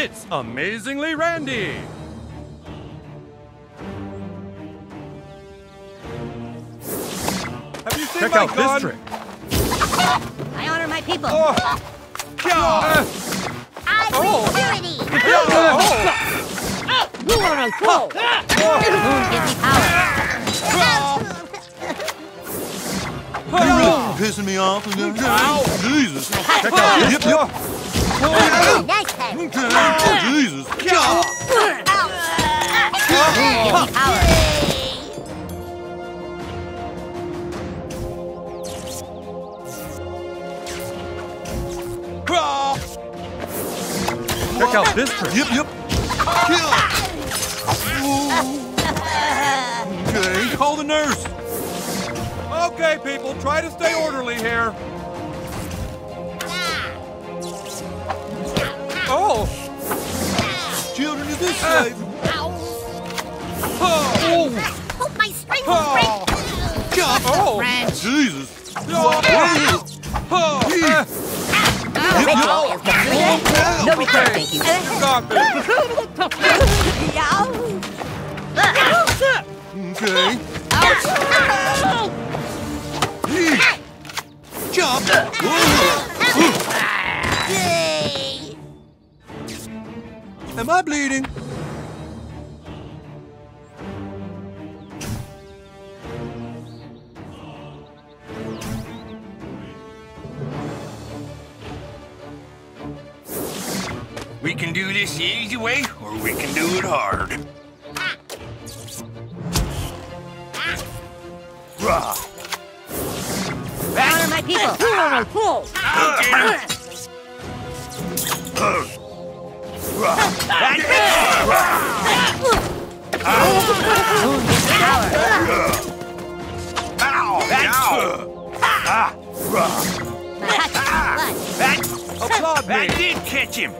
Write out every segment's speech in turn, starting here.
It's Amazingly Randy! Have you seen Check my out gun? this trick. I honor my people. Oh. Yeah. I Oh. bring purity. Oh. You are a fool. Moon oh. gives me power. Oh. You really pissing me off again? Jesus. Check out Yep, yep. Oh, nice. Okay. Oh, Jesus. Me power. Check out this trick. Yep, yep. Yeah. Okay, call the nurse. Okay, people, try to stay orderly here. Oh! Children, is this ah. safe? Oh. Ah. oh! Hope my string will Oh! Ah. break. God. Oh! Jesus. Oh! Oh! Eh, Ritual is complete. No return, thank you. Stop it! Okay. Chop. Am I bleeding? We can do this the easy way, or we can do it hard. Rah! I honor my people. You are a fool. Moon gives me power. Ow! Ow! Ah! Rah! My touch is blood. That, Applaud me! did catch him!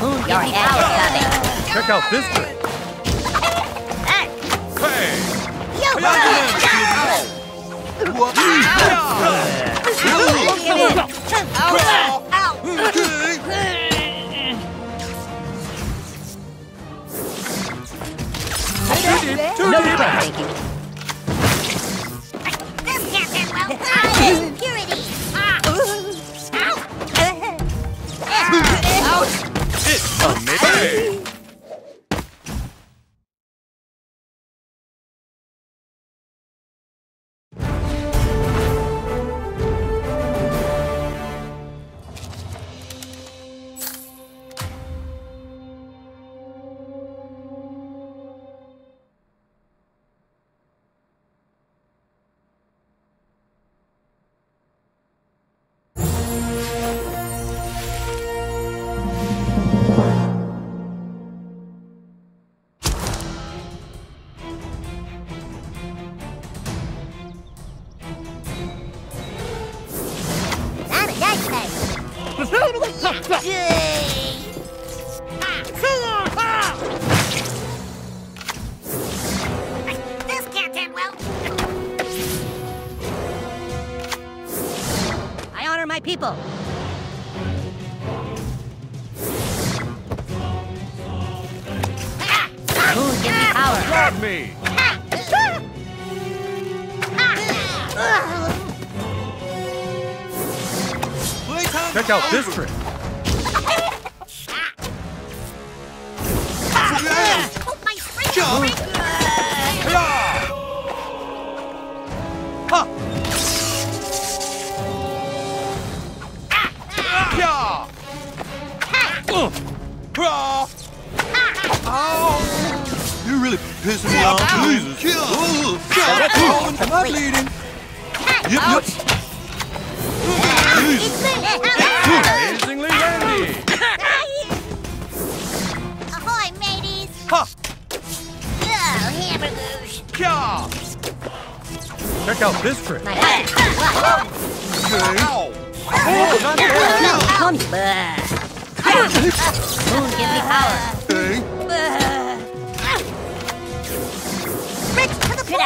Moon gives me power. Stop Check out this trick. It. What? Okay. No This can't end well. I honor my people. Moon gives me power. Applaud me! Check out this trick. Yeah. Hope my string Jump. will break. Yeah! Uh, ah, You're really pissing me off. Jesus. Yeah. Chop. Am I bleeding? Yep, yep. Check out this trick. My touch is blood. Okay. Ow! Oh, not there! Come here. Moon gives me power. Okay. Rich to the floor.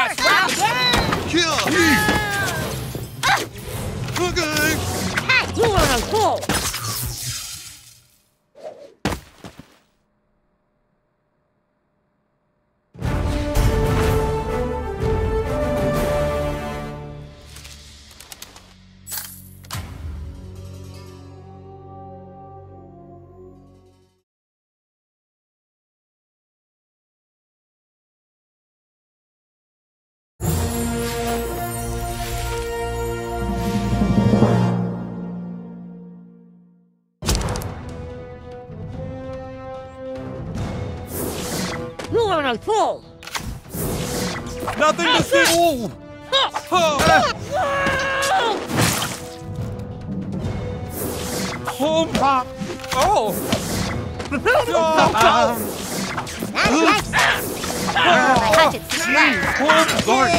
Yeah. Okay. Pull. Nothing to see. Oh. Pop. Oh. That's nice. I hunted six left. Lord.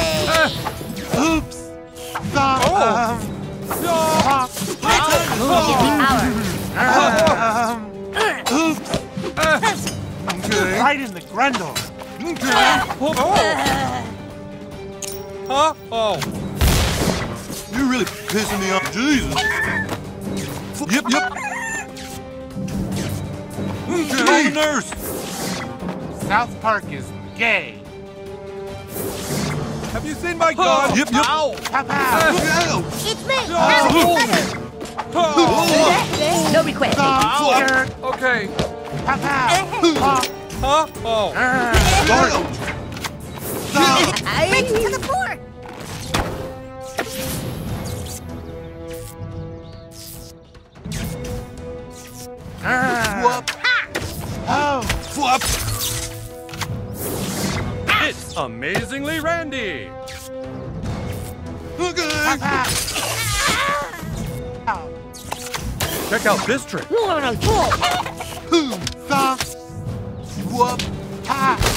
Oops. Pop. Give me power. Oops. Okay. Right in the grundle. Okay. Oh. Huh? Oh. You're really pissing me off. Jesus. Yep, yep. Okay. nurse. South Park is gay. Have you seen my gun? Yep, yep. Ow. Pow pow. It's me. Oh. Oh. No request. Okay. Pow pow. Pop. Huh? Oh. Lord. Rich to the floor. Whoop. Oh. Flop. It's amazingly Randy. Okay. Pow. Pow. Check out this trick. Pull. Whoop. Pa.